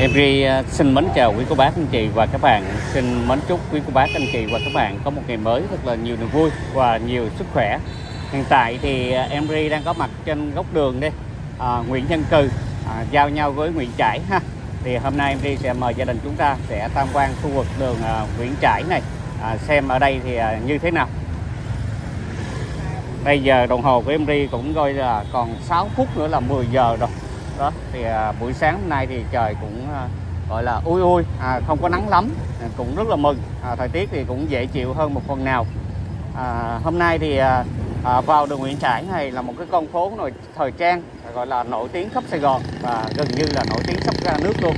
Em Ri à, xin mến chào quý cô bác anh chị và các bạn. Xin mến chúc quý cô bác anh chị và các bạn có một ngày mới thật là nhiều niềm vui và nhiều sức khỏe. Hiện tại thì à, em Ri đang có mặt trên góc đường đây à, Nguyễn Nhân Cừ. À, giao nhau với Nguyễn Trãi ha. Thì hôm nay em Ri sẽ mời gia đình chúng ta sẽ tham quan khu vực đường à, Nguyễn Trãi này. À, Xem ở đây thì à, như thế nào. Bây giờ đồng hồ của em Ri cũng coi là còn 6 phút nữa là 10 giờ rồi đó. Thì à, buổi sáng hôm nay thì trời cũng à, gọi là ui ui à, không có nắng lắm à, cũng rất là mừng. À, thời tiết thì cũng dễ chịu hơn một phần nào. À, hôm nay thì à, à, vào đường Nguyễn Trãi này là một cái con phố nổi thời trang gọi là nổi tiếng khắp Sài Gòn và gần như là nổi tiếng khắp cả nước luôn.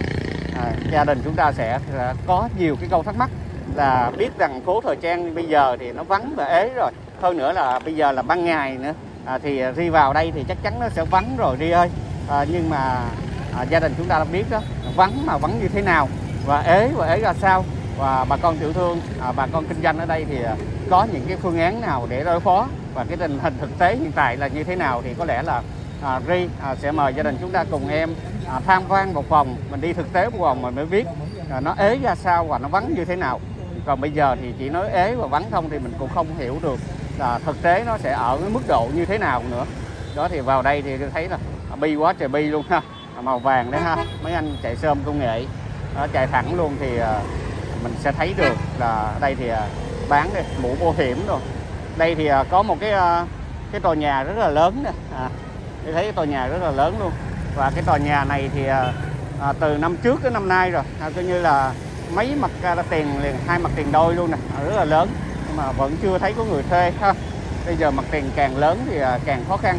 À, gia đình chúng ta sẽ à, có nhiều cái câu thắc mắc là biết rằng phố thời trang bây giờ thì nó vắng và ế rồi. Hơn nữa là bây giờ là ban ngày nữa. À, thì à, đi vào đây thì chắc chắn nó sẽ vắng rồi đi ơi à, nhưng mà à, gia đình chúng ta đã biết đó vắng mà vắng như thế nào và ế và ế ra sao và bà con tiểu thương à, bà con kinh doanh ở đây thì à, có những cái phương án nào để đối phó và cái tình hình thực tế hiện tại là như thế nào thì có lẽ là à, Ri à, sẽ mời gia đình chúng ta cùng em à, tham quan một vòng mình đi thực tế một vòng mình mới biết à, nó ế ra sao và nó vắng như thế nào. Còn bây giờ thì chỉ nói ế và vắng không thì mình cũng không hiểu được là thực tế nó sẽ ở cái mức độ như thế nào nữa. Đó thì vào đây thì tôi thấy là bi quá trời bi luôn ha. Màu vàng đấy ha. Mấy anh chạy sơm công nghệ đó, chạy thẳng luôn thì ờ, mình sẽ thấy được là ở đây thì ờ, bán đây mũ bảo hiểm rồi đây thì có một cái cái tòa nhà rất là lớn nè. À, thấy cái tòa nhà rất là lớn luôn. Và cái tòa nhà này thì à, từ năm trước đến năm nay rồi. À, coi như là mấy mặt ra tiền liền hai mặt tiền đôi luôn nè. À, rất là lớn. Nhưng mà vẫn chưa thấy có người thuê ha. Bây giờ mặt tiền càng lớn thì à, càng khó khăn.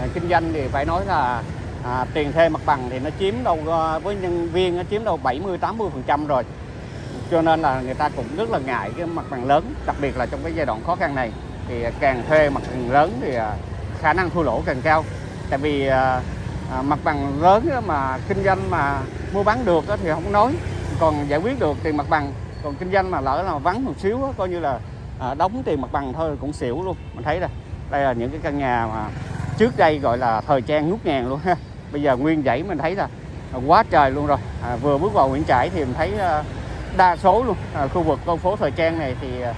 À, kinh doanh thì phải nói là à, tiền thuê mặt bằng thì nó chiếm đâu à, với nhân viên nó chiếm đâu 70 80 phần trăm rồi. Cho nên là người ta cũng rất là ngại cái mặt bằng lớn đặc biệt là trong cái giai đoạn khó khăn này. Thì càng thuê mặt bằng lớn thì à, khả năng thua lỗ càng cao. Tại vì à, à, mặt bằng lớn mà kinh doanh mà mua bán được thì không nói. Còn giải quyết được tiền mặt bằng còn kinh doanh mà lỡ là vắng một xíu coi như là à, đóng tiền mặt bằng thôi cũng xỉu luôn. Mình thấy đây đây là những cái căn nhà mà trước đây gọi là thời trang ngút ngàn luôn ha. Bây giờ nguyên dãy mình thấy là quá trời luôn rồi. À, vừa bước vào Nguyễn Trãi thì mình thấy uh, đa số luôn. À, khu vực con phố thời trang này thì uh,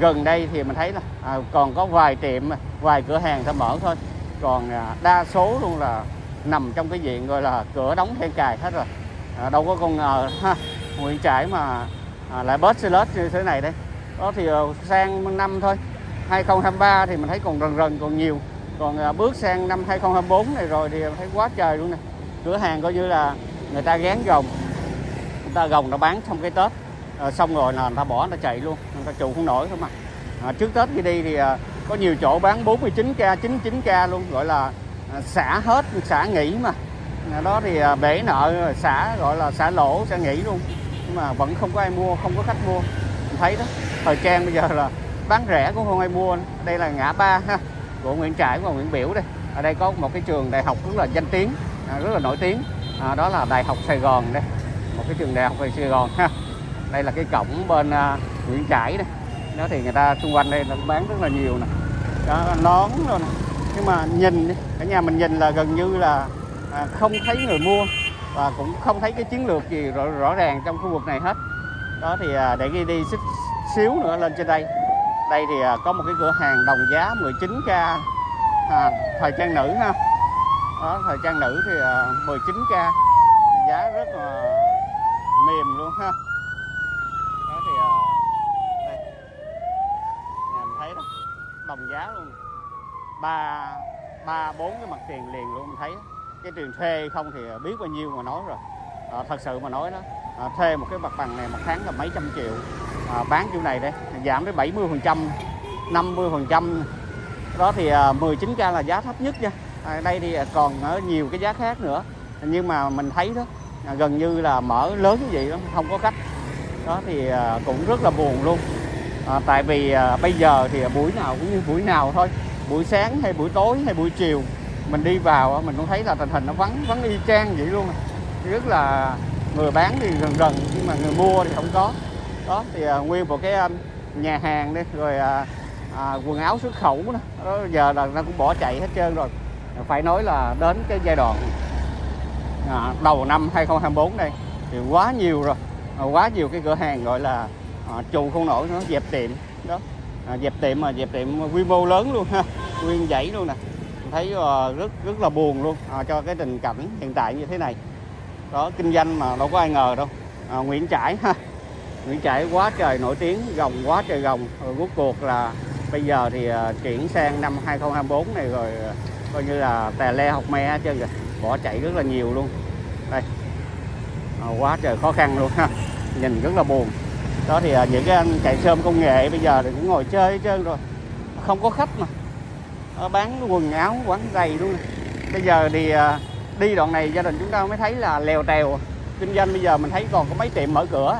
gần đây thì mình thấy là à, còn có vài tiệm vài cửa hàng ta mở thôi. Còn à, đa số luôn là nằm trong cái diện gọi là cửa đóng then cài hết rồi. À, đâu có con ngờ ha. Nguyễn Trãi mà à, lại bớt xe lết như thế này đây. Đó thì uh, sang năm thôi. 2023 thì mình thấy còn rần rần còn nhiều còn à, bước sang năm 2024 này rồi thì thấy quá trời luôn nè. Cửa hàng coi như là người ta gán gồng. Người ta gồng nó bán xong cái tết. À, xong rồi là người ta bỏ người ta chạy luôn. Người ta trụ không nổi thôi mà à, trước tết khi đi thì à, có nhiều chỗ bán 49k 99k luôn. Gọi là à, xả hết xả nghỉ mà. À, đó thì à, bể nợ xả gọi là xả lỗ xả nghỉ luôn. Nhưng mà vẫn không có ai mua không có khách mua. Mình thấy đó thời trang bây giờ là bán rẻ cũng không ai mua. Đây là ngã ba ha của Nguyễn Trãi và Nguyễn Biểu đây. Ở đây có một cái trường đại học rất là danh tiếng à, rất là nổi tiếng. À, đó là Đại học Sài Gòn đây. Một cái trường đại học về Sài Gòn ha. Đây là cái cổng bên à, Nguyễn Trãi đây. Đó thì người ta xung quanh đây nó bán rất là nhiều nè. Đó, nón rồi nè. Nhưng mà nhìn cả nhà mình nhìn là gần như là à, không thấy người mua và cũng không thấy cái chiến lược gì rõ, rõ ràng trong khu vực này hết. Đó thì à, để đi đi xích xíu nữa lên trên đây đây thì à, có một cái cửa hàng đồng giá 19k à, thời trang nữ ha. Đó, thời trang nữ thì à, 19k giá rất là mềm luôn ha. Đó thì à, đây. Mình thấy đó đồng giá luôn. Ba ba bốn cái mặt tiền liền luôn mình thấy. Cái tiền thuê không thì biết bao nhiêu mà nói rồi. À, thật sự mà nói đó à, thuê một cái mặt bằng này một tháng là mấy trăm triệu. À, bán kiểu này đây giảm tới 70 phần trăm 50 phần trăm. Đó thì à, 19k là giá thấp nhất nha. À, đây thì còn ở nhiều cái giá khác nữa. Nhưng mà mình thấy đó à, gần như là mở lớn như vậy đó không có khách. Đó thì à, cũng rất là buồn luôn. À, tại vì à, bây giờ thì buổi nào cũng như buổi nào thôi. Buổi sáng hay buổi tối hay buổi chiều mình đi vào mình cũng thấy là tình hình nó vắng vắng y chang vậy luôn. Rất là người bán thì gần gần nhưng mà người mua thì không có. Đó thì à, nguyên một cái à, nhà hàng đi rồi à, à, quần áo xuất khẩu đó. đó giờ là nó cũng bỏ chạy hết trơn rồi. Phải nói là đến cái giai đoạn à, đầu năm 2024 đây thì quá nhiều rồi. À, quá nhiều cái cửa hàng gọi là à, trù không nổi nó dẹp tiệm. Đó à, dẹp tiệm mà dẹp tiệm quy mô lớn luôn ha nguyên dãy luôn nè. Thấy uh, rất rất là buồn luôn à, cho cái tình cảnh hiện tại như thế này. Đó kinh doanh mà đâu có ai ngờ đâu. À, Nguyễn Trãi ha Nguyễn Trãi quá trời nổi tiếng gồng quá trời gồng. Rồi rốt cuộc là bây giờ thì uh, chuyển sang năm 2024 này rồi uh, coi như là tè le học me hết trơn rồi. Bỏ chạy rất là nhiều luôn. Đây. Ờ, quá trời khó khăn luôn ha. Nhìn rất là buồn. Đó thì những cái anh chạy sơm công nghệ bây giờ thì cũng ngồi chơi hết trơn rồi. Không có khách mà. Bán quần áo quán giày luôn bây giờ thì đi đoạn này gia đình chúng ta mới thấy là lèo tèo kinh doanh bây giờ mình thấy còn có mấy tiệm mở cửa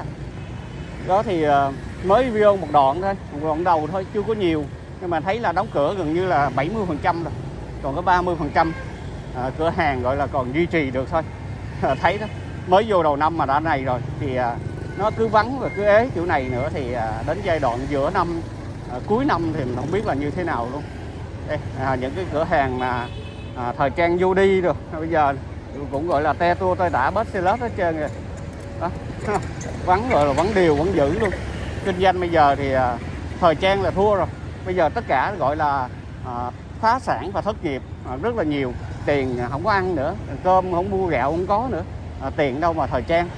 đó thì ờ, mới video một đoạn thôi một đoạn đầu thôi chưa có nhiều. Nhưng mà thấy là đóng cửa gần như là 70 phần trăm rồi còn có 30 phần trăm à, cửa hàng gọi là còn duy trì được thôi. Ờ, thấy đó mới vô đầu năm mà đã này rồi thì à, nó cứ vắng và cứ ế kiểu này nữa thì à, đến giai đoạn giữa năm à, cuối năm thì mình không biết là như thế nào luôn. Đây à, những cái cửa hàng mà à, thời trang vô đi rồi bây giờ cũng gọi là te tua tôi đã bớt xe lết hết trơn rồi. vắng rồi là vắng điều vẫn giữ luôn. Kinh doanh bây giờ thì à, thời trang là thua rồi. Bây giờ tất cả gọi là à, phá sản và thất nghiệp à, rất là nhiều. Tiền không có ăn nữa cơm không mua gạo không có nữa. À, tiền đâu mà thời trang.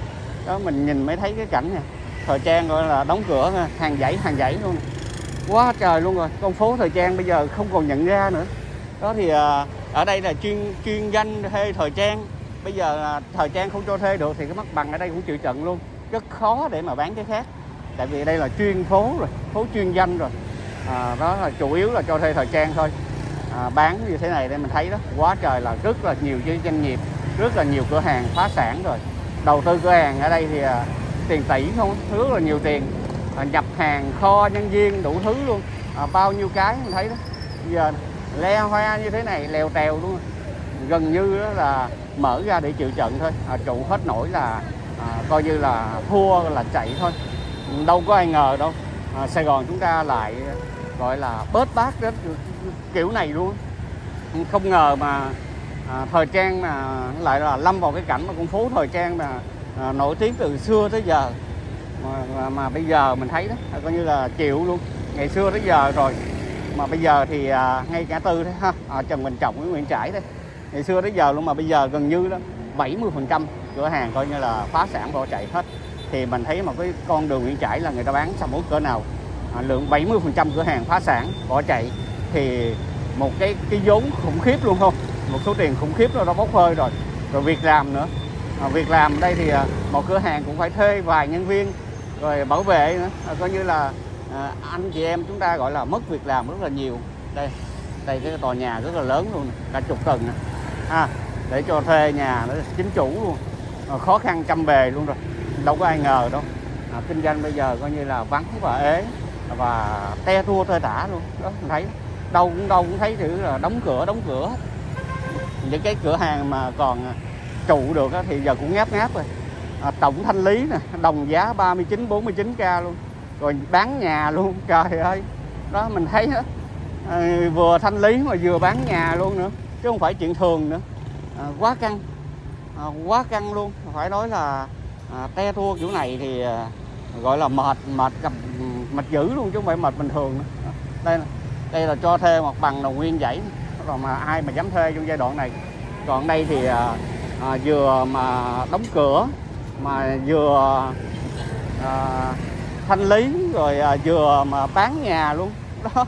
Đó mình nhìn mới thấy cái cảnh này. Thời trang gọi là đóng cửa hàng dãy hàng dãy luôn. Quá trời luôn rồi con phố thời trang bây giờ không còn nhận ra nữa. Đó thì à, ở đây là chuyên chuyên danh hay thời trang bây giờ à, thời trang không cho thuê được thì cái mất bằng ở đây cũng chịu trận luôn. Rất khó để mà bán cái khác. Tại vì đây là chuyên phố rồi phố chuyên danh rồi. À, đó là chủ yếu là cho thuê thời trang thôi. À, bán như thế này đây mình thấy đó quá trời là rất là nhiều doanh nghiệp rất là nhiều cửa hàng phá sản rồi. Đầu tư cửa hàng ở đây thì à, tiền tỷ không rất là nhiều tiền. À, nhập hàng kho nhân viên đủ thứ luôn. À, bao nhiêu cái mình thấy đó. Bây giờ le hoa như thế này lèo tèo luôn gần như đó là mở ra để chịu trận thôi. À, trụ hết nổi là à, coi như là thua là chạy thôi. Đâu có ai ngờ đâu. À, Sài Gòn chúng ta lại gọi là bớt bát đến kiểu này luôn. Không ngờ mà à, thời trang mà lại là lâm vào cái cảnh mà con phố thời trang mà à, nổi tiếng từ xưa tới giờ. Mà, mà, mà bây giờ mình thấy đó à, coi như là chịu luôn. Ngày xưa tới giờ rồi. Mà bây giờ thì à, ngay cả tư đấy ha à, Trần Bình Trọng với Nguyễn Trãi đây ngày xưa đến giờ luôn mà bây giờ gần như đó 70 phần trăm cửa hàng coi như là phá sản bỏ chạy hết. Thì mình thấy một cái con đường Nguyễn Trãi là người ta bán sầm uất cỡ nào. À, lượng 70 phần trăm cửa hàng phá sản bỏ chạy thì một cái cái vốn khủng khiếp luôn không một số tiền khủng khiếp nó đã bốc hơi rồi. Rồi việc làm nữa. À, việc làm đây thì à, một cửa hàng cũng phải thuê vài nhân viên rồi bảo vệ nữa. À, coi như là à, anh chị em chúng ta gọi là mất việc làm rất là nhiều. Đây đây cái tòa nhà rất là lớn luôn cả chục tầng này ha để cho thuê nhà nó chính chủ luôn. À, khó khăn trăm bề luôn rồi đâu có ai ngờ đâu. À, kinh doanh bây giờ coi như là vắng và ế và te thua tơi tả luôn đó mình thấy. Đâu cũng đâu cũng thấy chữ là đóng cửa đóng cửa. Những cái cửa hàng mà còn trụ được thì giờ cũng ngáp ngáp rồi. À, tổng thanh lý nè đồng giá 39 49 k luôn. Rồi bán nhà luôn trời ơi. Đó mình thấy đó à, ờ, vừa thanh lý mà vừa bán nhà luôn nữa chứ không phải chuyện thường nữa. À, quá căng. À, quá căng luôn. Phải nói là à, te thua kiểu này thì à, gọi là mệt mệt cầm mệt dữ luôn chứ không phải mệt bình thường nữa. À, đây đây là cho thuê mặt bằng đầu nguyên dãy. Rồi mà ai mà dám thuê trong giai đoạn này. Còn đây thì à, à, vừa mà đóng cửa mà vừa à, thanh lý rồi à, vừa mà bán nhà luôn. Đó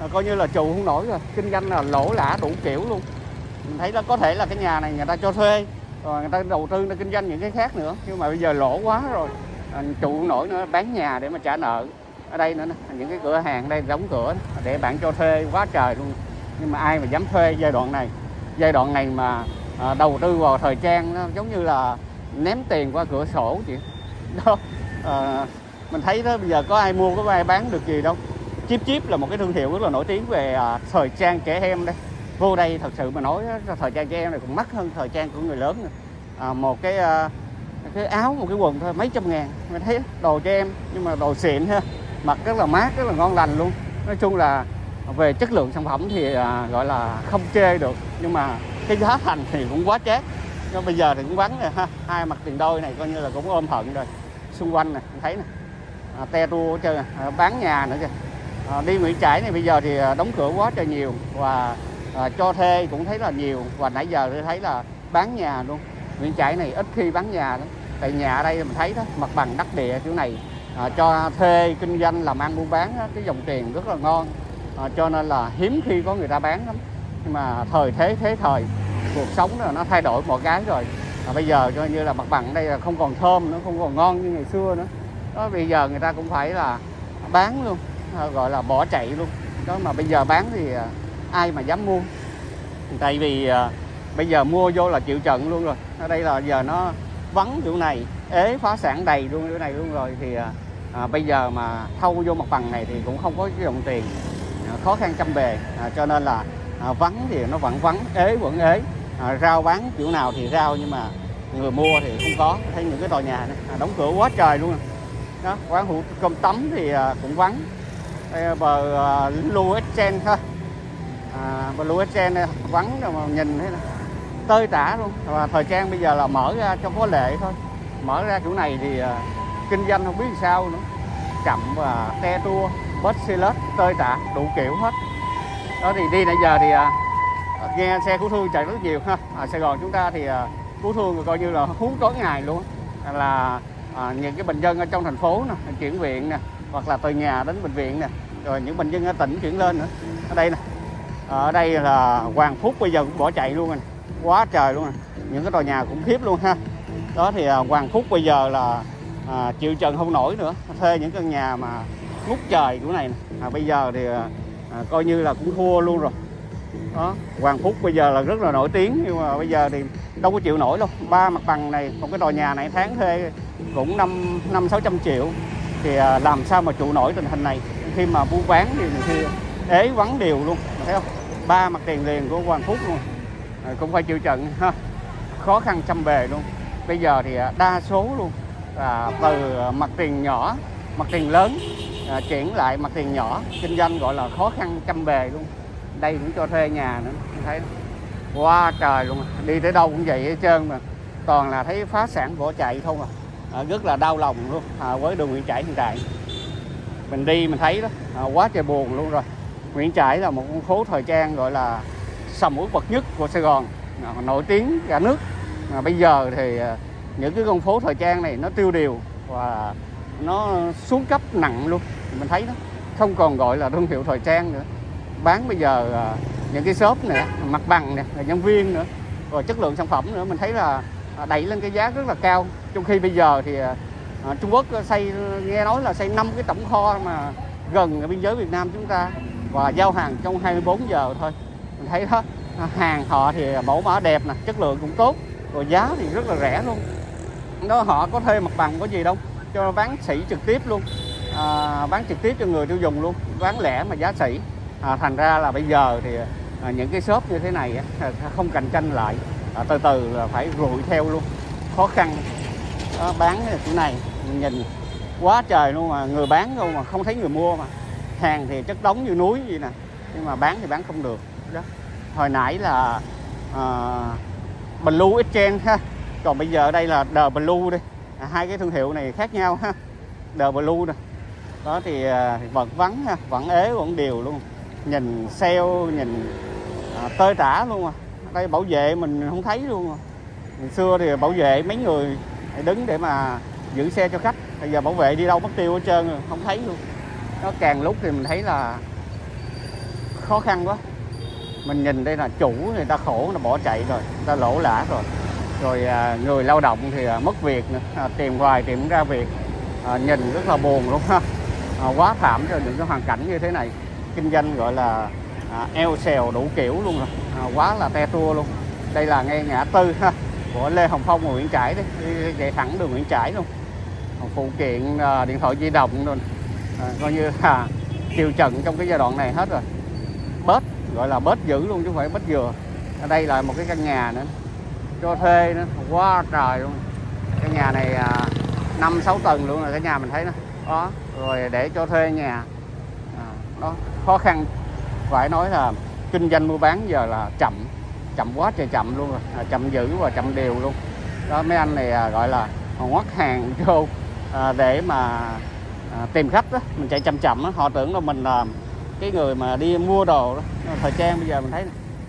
à, coi như là trụ không nổi rồi. Kinh doanh là lỗ lã đủ kiểu luôn. Mình thấy là có thể là cái nhà này người ta cho thuê rồi người ta đầu tư để kinh doanh những cái khác nữa. Nhưng mà bây giờ lỗ quá rồi. À, trụ không nổi nữa bán nhà để mà trả nợ. Ở đây nữa nè những cái cửa hàng đây đóng cửa để bạn cho thuê quá trời luôn. Nhưng mà ai mà dám thuê giai đoạn này? Giai đoạn này mà à, đầu tư vào thời trang nó giống như là ném tiền qua cửa sổ chị. Đó à, mình thấy đó bây giờ có ai mua có ai bán được gì đâu chip chip là một cái thương hiệu rất là nổi tiếng về à, thời trang trẻ em đây. Vô đây thật sự mà nói thời trang trẻ em này cũng mắc hơn thời trang của người lớn nữa. À, một cái à, cái áo một cái quần thôi mấy trăm ngàn. Mình thấy đồ cho em nhưng mà đồ xịn ha. Mặc rất là mát rất là ngon lành luôn. Nói chung là về chất lượng sản phẩm thì à, gọi là không chê được. Nhưng mà cái giá thành thì cũng quá chát. Nhưng bây giờ thì cũng vắng rồi ha. Hai mặt tiền đôi này coi như là cũng ôm hận rồi. Xung quanh này thấy nè. À, te tua chơi à, ờ, bán nhà nữa kìa à, đi Nguyễn Trãi này bây giờ thì à, đóng cửa quá trời nhiều và à, cho thuê cũng thấy là nhiều và nãy giờ tôi thấy là bán nhà luôn. Nguyễn Trãi này ít khi bán nhà lắm tại nhà ở đây mình thấy đó mặt bằng đất địa kiểu này. À, cho thuê kinh doanh làm ăn buôn bán đó, cái dòng tiền rất là ngon. À, cho nên là hiếm khi có người ta bán lắm. Nhưng mà thời thế thế thời cuộc sống là nó thay đổi mọi cái rồi. À, bây giờ coi như là mặt bằng đây là không còn thơm nữa không còn ngon như ngày xưa nữa. Đó bây giờ người ta cũng phải là bán luôn. Ờ, gọi là bỏ chạy luôn. Đó mà bây giờ bán thì ờ, ai mà dám mua? Tại vì ờ, bây giờ mua vô là chịu trận luôn rồi. Ở đây là giờ nó vắng chỗ này ế phá sản đầy luôn chỗ này luôn rồi thì à, à, bây giờ mà thâu vô mặt bằng này thì cũng không có cái dòng tiền à, khó khăn trăm bề. À, cho nên là à, vắng thì nó vẫn vắng ế vẫn ế. À, rau bán kiểu nào thì rau nhưng mà người mua thì không có. Thấy những cái tòa nhà này à, đóng cửa quá trời luôn. Đó quán hủ cơm tấm thì à, cũng vắng đây bờ à, Blue Exchange thôi à, Blue Exchange này vắng rồi mà nhìn thấy là tơi tả luôn. Và thời trang bây giờ là mở ra cho có lệ thôi. Mở ra kiểu này thì à, kinh doanh không biết sao nữa. Chậm và te tua bớt xe lết tơi tả đủ kiểu hết. Đó thì đi nãy giờ thì à, nghe xe cứu thương chạy rất nhiều ha. Ở Sài Gòn chúng ta thì à, cứu thương coi như là hú tối ngày luôn. Là à, những cái bệnh nhân ở trong thành phố nè chuyển viện nè hoặc là từ nhà đến bệnh viện nè rồi những bệnh nhân ở tỉnh chuyển lên nữa. Ở đây nè ở đây là Hoàng Phúc bây giờ cũng bỏ chạy luôn rồi quá trời luôn rồi. Những cái tòa nhà cũng khiếp luôn ha. Đó thì à, Hoàng Phúc bây giờ là à, chịu trần không nổi nữa thuê những căn nhà mà ngút trời của này nè. À, bây giờ thì à, à, coi như là cũng thua luôn rồi. Đó Hoàng Phúc bây giờ là rất là nổi tiếng nhưng mà bây giờ thì đâu có chịu nổi đâu. Ba mặt bằng này một cái tòa nhà này tháng thuê cũng năm năm sáu trăm triệu thì à, làm sao mà trụ nổi tình hình này? Khi mà buôn bán thì khi ế vắng đều luôn thấy không? Ba mặt tiền liền của Hoàng Phúc luôn. À, cũng phải chịu trận ha. Khó khăn trăm bề luôn. Bây giờ thì à, đa số luôn. Là từ à, mặt tiền nhỏ mặt tiền lớn à, chuyển lại mặt tiền nhỏ kinh doanh gọi là khó khăn trăm bề luôn. Đây cũng cho thuê nhà nữa thấy quá trời luôn. Đi tới đâu cũng vậy hết trơn mà. Toàn là thấy phá sản bỏ chạy không à, à rất là đau lòng luôn à, với đường Nguyễn Trãi hiện tại. Mình đi mình thấy đó à, quá trời buồn luôn rồi. Nguyễn Trãi là một con phố thời trang gọi là sầm uất bậc nhất của Sài Gòn à, nổi tiếng cả nước. Mà bây giờ thì à, những cái con phố thời trang này nó tiêu điều và nó xuống cấp nặng luôn. Mình thấy đó không còn gọi là thương hiệu thời trang nữa. Bán bây giờ à, những cái shop này mặt bằng nè nhân viên nữa rồi chất lượng sản phẩm nữa mình thấy là à, đẩy lên cái giá rất là cao trong khi bây giờ thì à, à Trung Quốc à, xây nghe nói là xây năm cái tổng kho mà gần biên giới Việt Nam chúng ta và giao hàng trong 24 giờ thôi. Mình thấy đó à, hàng họ thì mẫu mã đẹp nè chất lượng cũng tốt rồi giá thì rất là rẻ luôn. Đó họ có thuê mặt bằng có gì đâu cho bán sỉ trực tiếp luôn à, bán trực tiếp cho người tiêu dùng luôn bán lẻ mà giá sỉ. À, thành ra là bây giờ thì à, những cái shop như thế này à, không cạnh tranh lại à, từ từ là phải rụi theo luôn. Khó khăn đó, bán cái này nhìn quá trời luôn mà người bán luôn mà không thấy người mua mà. Hàng thì chất đống như núi vậy nè nhưng mà bán thì bán không được. Đó hồi nãy là uh, Blue Exchange ha còn bây giờ đây là The Blue đi. À, hai cái thương hiệu này khác nhau ha The Blue nè. Đó thì, uh, thì vẫn vắng ha vẫn ế vẫn đều luôn. Nhìn sale nhìn uh, tơi tả luôn à đây bảo vệ mình không thấy luôn à. ngày xưa thì bảo vệ mấy người đứng để mà giữ xe cho khách. Bây giờ bảo vệ đi đâu mất tiêu hết trơn rồi không thấy luôn. Nó càng lúc thì mình thấy là khó khăn quá. Mình nhìn đây là chủ người ta khổ là bỏ chạy rồi người ta lỗ lã rồi. Rồi à, người lao động thì à, mất việc nữa. À, tìm hoài tìm ra việc. À, nhìn rất là buồn luôn ha. À, quá thảm cho những cái hoàn cảnh như thế này. Kinh doanh gọi là à, eo xèo đủ kiểu luôn rồi. À, quá là te tua luôn. Đây là ngay ngã tư ha của Lê Hồng Phong và Nguyễn Trãi đấy đi chạy thẳng đường Nguyễn Trãi luôn. Phụ kiện à, điện thoại di động luôn à, coi như là tiêu trận trong cái giai đoạn này hết rồi. Bớt gọi là bớt dữ luôn chứ không phải bớt dừa ở à, đây là một cái căn nhà nữa. Cho thuê nữa. Quá trời luôn. Cái nhà này à, năm sáu tầng luôn rồi cái nhà mình thấy nó đó rồi để cho thuê nhà. À, đó khó khăn. Phải nói là kinh doanh mua bán giờ là chậm chậm quá trời chậm luôn rồi. À, chậm dữ và chậm đều luôn. Đó mấy anh này à, gọi là ngoắt hàng vô à, để mà à, tìm khách đó mình chạy chậm chậm đó. họ tưởng là mình là cái người mà đi mua đồ đó. Thời trang bây giờ mình thấy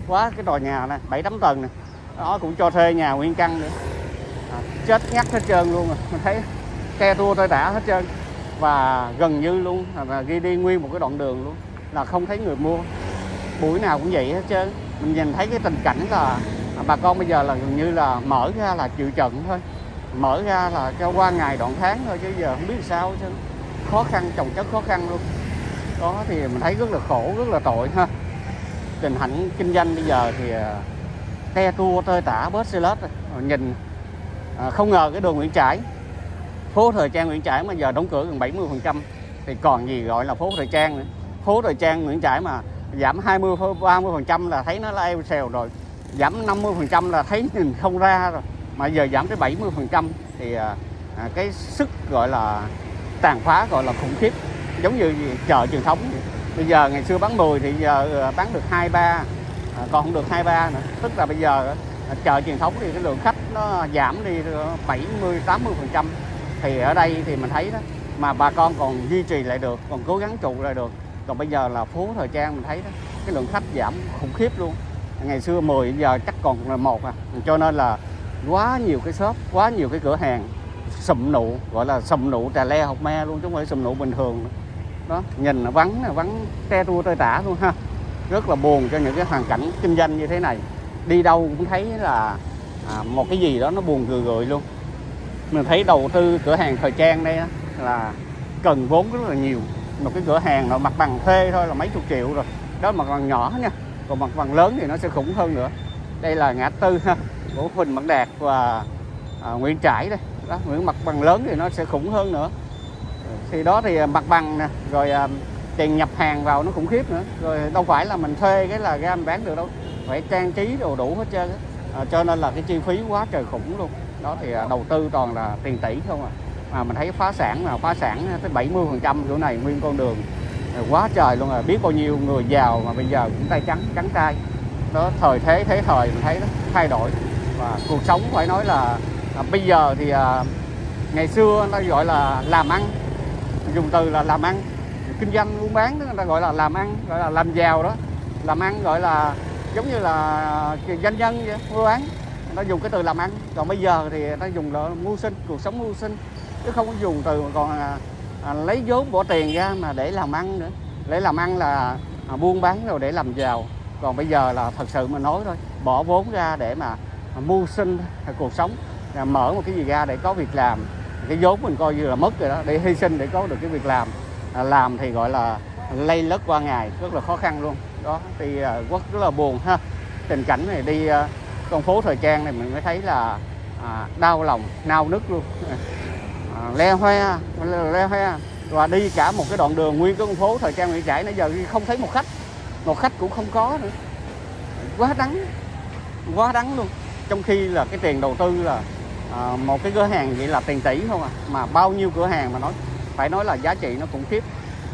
quá cái tòa nhà này bảy tám tầng này đó cũng cho thuê nhà nguyên căn nữa. À, chết ngắt hết trơn luôn rồi. Mình thấy xe tua tôi đã hết trơn. Và gần như luôn là ghi đi nguyên một cái đoạn đường luôn là không thấy người mua. Buổi nào cũng vậy hết trơn mình nhìn thấy cái tình cảnh là bà con bây giờ là gần như là mở ra là chịu trận thôi. Mở ra là cho qua ngày đoạn tháng thôi chứ giờ không biết sao chứ. Khó khăn trồng chất khó khăn luôn. Đó thì mình thấy rất là khổ rất là tội ha. Tình hạnh kinh doanh bây giờ thì à, xe tua tơi tả bớt xe lết nhìn à, không ngờ cái đường Nguyễn Trãi. Phố thời trang Nguyễn Trãi mà giờ đóng cửa gần 70 phần trăm. Thì còn gì gọi là phố thời trang nữa. Phố thời trang Nguyễn Trãi mà giảm 20 30 phần trăm là thấy nó là eo xèo rồi. Giảm 50 phần trăm là thấy nhìn không ra rồi. Mà giờ giảm tới 70 phần trăm thì à, à, cái sức gọi là tàn phá gọi là khủng khiếp. Giống như chợ truyền thống. Bây giờ ngày xưa bán 10 thì giờ à, bán được 23 à, còn không được 23 nữa. Tức là bây giờ à, chợ truyền thống thì cái lượng khách nó giảm đi 70 80 phần trăm. Thì ở đây thì mình thấy đó mà bà con còn duy trì lại được còn cố gắng trụ lại được còn bây giờ là phố thời trang mình thấy đó cái lượng khách giảm khủng khiếp luôn. Ngày xưa 10 giờ chắc còn là một à. Cho nên là quá nhiều cái shop quá nhiều cái cửa hàng sụm nụ gọi là sụm nụ trà le học me luôn chứ không phải sụm nụ bình thường. Đó nhìn là vắng vắng te tua tơi tả luôn ha. Rất là buồn cho những cái hoàn cảnh kinh doanh như thế này. Đi đâu cũng thấy là à, một cái gì đó nó buồn cười gửi luôn. Mình thấy đầu tư cửa hàng thời trang đây là cần vốn rất là nhiều một cái cửa hàng nó mặt bằng thuê thôi là mấy chục triệu rồi. Đó mặt bằng nhỏ nha. Còn mặt bằng lớn thì nó sẽ khủng hơn nữa. Đây là ngã tư ha của Huỳnh Văn Đạt và à, Nguyễn Trãi đây. Đó Nguyễn mặt bằng lớn thì nó sẽ khủng hơn nữa. Thì đó thì à, mặt bằng nè rồi à, tiền nhập hàng vào nó khủng khiếp nữa. Rồi đâu phải là mình thuê cái là ra mình bán được đâu. Phải trang trí đồ đủ hết trơn à, cho nên là cái chi phí quá trời khủng luôn. Đó thì à, đầu tư toàn là tiền tỷ không à mà mình thấy phá sản là phá sản tới 70 phần trăm chỗ này nguyên con đường. À, quá trời luôn rồi biết bao nhiêu người giàu mà bây giờ cũng tay trắng trắng tay. Đó thời thế thế thời mình thấy nó thay đổi. Và cuộc sống phải nói là à, bây giờ thì à, ngày xưa nó gọi là làm ăn. Dùng từ là làm ăn. Kinh doanh buôn bán đó người ta gọi là làm ăn gọi là làm giàu đó. Làm ăn gọi là giống như là doanh nhân vậy mua bán. Nó dùng cái từ làm ăn. Còn bây giờ thì nó dùng là mưu sinh cuộc sống mưu sinh chứ không có dùng từ còn à, à, lấy vốn bỏ tiền ra mà để làm ăn nữa. Để làm ăn là à, buôn bán rồi để làm giàu. Còn bây giờ là thật sự mà nói thôi bỏ vốn ra để mà, mà mưu sinh cuộc sống. Là mở một cái gì ra để có việc làm. Cái vốn mình coi như là mất rồi đó để hy sinh để có được cái việc làm. À, làm thì gọi là lây lất qua ngày rất là khó khăn luôn. Đó thì à, rất, rất là buồn ha. Tình cảnh này đi à, con phố thời trang này mình mới thấy là à, đau lòng nao nức luôn. à, le hoe le hoe và đi cả một cái đoạn đường nguyên cái con phố thời trang Nguyễn Trãi nãy giờ không thấy một khách. Một khách cũng không có nữa. Quá đắng quá đắng luôn. Trong khi là cái tiền đầu tư là à, một cái cửa hàng vậy là tiền tỷ không à. Mà bao nhiêu cửa hàng mà nói phải nói là giá trị nó cũng khiếp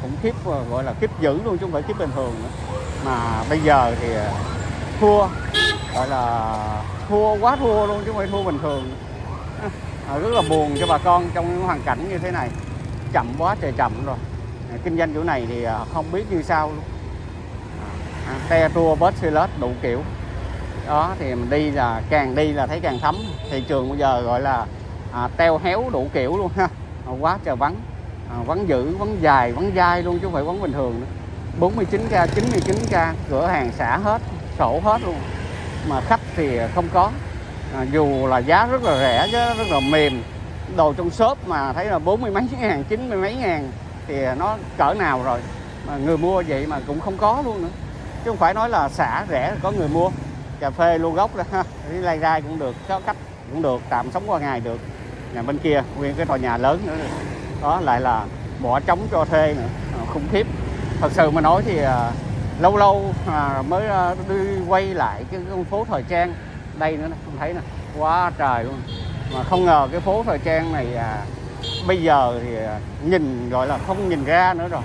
cũng khiếp ờ, gọi là khiếp dữ luôn chứ không phải khiếp bình thường nữa. Mà bây giờ thì ờ, thua gọi là thua quá thua luôn chứ không phải thua bình thường à, rất là buồn cho bà con trong những hoàn cảnh như thế này. Chậm quá trời chậm rồi. À, kinh doanh chỗ này thì à, không biết như sao luôn. À, xe tour bus xe lết đủ kiểu. Đó thì mình đi là càng đi là thấy càng thấm. Thị trường bây giờ gọi là à, teo héo đủ kiểu luôn ha. À, quá trời vắng. À, vắng dữ vắng dài vắng dai luôn chứ không phải vắng bình thường nữa. 49k 99k cửa hàng xả hết sổ hết luôn. Mà khách thì không có à, dù là giá rất là rẻ chứ rất là mềm. Đồ trong shop mà thấy là bốn mươi mấy ngàn chín mươi mấy ngàn thì nó cỡ nào rồi? Mà người mua vậy mà cũng không có luôn nữa. Chứ không phải nói là xả rẻ có người mua. Cà phê luôn gốc đó ha đi lai rai cũng được có cách cũng được tạm sống qua ngày được. Nhà bên kia nguyên cái tòa nhà lớn nữa. Đó lại là bỏ trống cho thuê nữa. À, khủng khiếp. Thật sự mà nói thì à, lâu lâu à, mới à, đi quay lại cái con phố thời trang đây nữa không thấy nè. Quá trời luôn. Mà không ngờ cái phố thời trang này à, bây giờ thì à, nhìn gọi là không nhìn ra nữa rồi.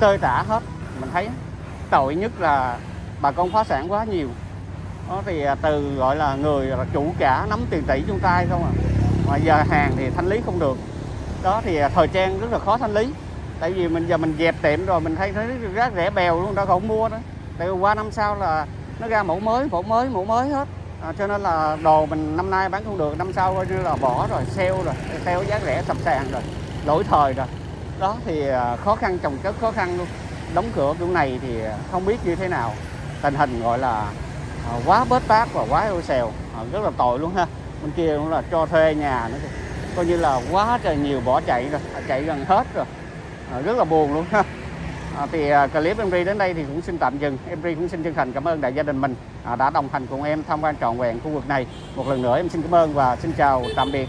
Tơi tả hết mình thấy tội nhất là bà con phá sản quá nhiều. Đó thì à, từ gọi là người là chủ cả nắm tiền tỷ trong tay không à. Mà giờ hàng thì thanh lý không được. Đó thì à, thời trang rất là khó thanh lý. Tại vì mình giờ mình dẹp tiệm rồi mình thấy thấy rác rẻ bèo luôn đó không mua đó. Tại vì qua năm sau là nó ra mẫu mới mẫu mới mẫu mới hết à, cho nên là đồ mình năm nay bán không được năm sau coi như là bỏ rồi sale rồi sale giá rẻ sập sàn rồi lỗi thời rồi. Đó thì à, khó khăn trồng chất khó khăn luôn. Đóng cửa kiểu này thì không biết như thế nào. Tình hình gọi là à, quá bết bát và quá eo xèo à, rất là tội luôn ha. Bên kia cũng là cho thuê nhà nữa coi như là quá trời nhiều bỏ chạy rồi chạy gần hết rồi. À, rất là buồn luôn ha à, thì à, clip em đi đến đây thì cũng xin tạm dừng. Em đi cũng xin chân thành cảm ơn đại gia đình mình à, đã đồng hành cùng em tham quan trọn vẹn khu vực này. Một lần nữa em xin cảm ơn và xin chào tạm biệt.